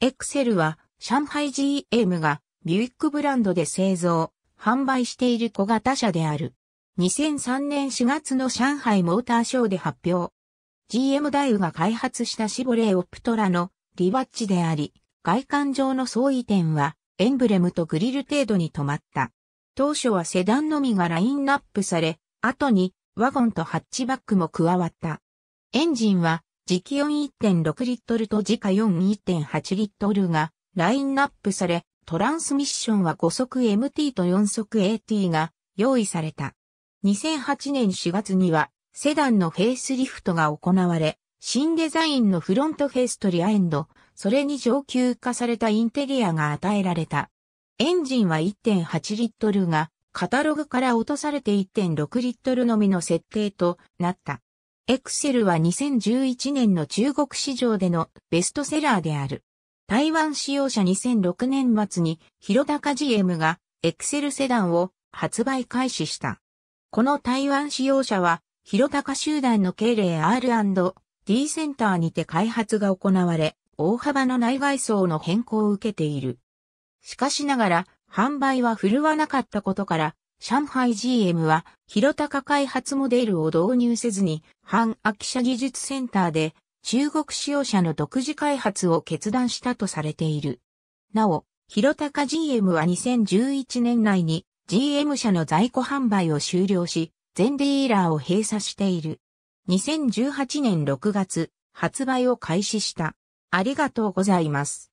エクセルは上海 GM がビュイックブランドで製造、販売している小型車である。2003年4月の上海モーターショーで発表。GM ダイウが開発したシボレーオプトラのリバッチであり、外観上の相違点はエンブレムとグリル程度に止まった。当初はセダンのみがラインナップされ、後にワゴンとハッチバックも加わった。エンジンは磁気温1.6リットルと自家4 1.8リットルがラインナップされ、トランスミッションは5速 MT と4速 AT が用意された。2008年4月にはセダンのフェイスリフトが行われ、新デザインのフロントフェイスとリアエンド、それに上級化されたインテリアが与えられた。エンジンは1.8リットルがカタログから落とされて1.6リットルのみの設定となった。エクセルは2011年の中国市場でのベストセラーである。台湾使用者2006年末に広高 GM がエクセルセダンを発売開始した。この台湾使用者は広高集団の経営 R&D センターにて開発が行われ、大幅な内外装の変更を受けている。しかしながら、販売は振るわなかったことから、上海 GM は、広高開発モデルを導入せずに、反秋車技術センターで、中国使用者の独自開発を決断したとされている。なお、広高 GM は2011年内に GM 車の在庫販売を終了し、全ディーラーを閉鎖している。2018年6月、発売を開始した。ありがとうございます。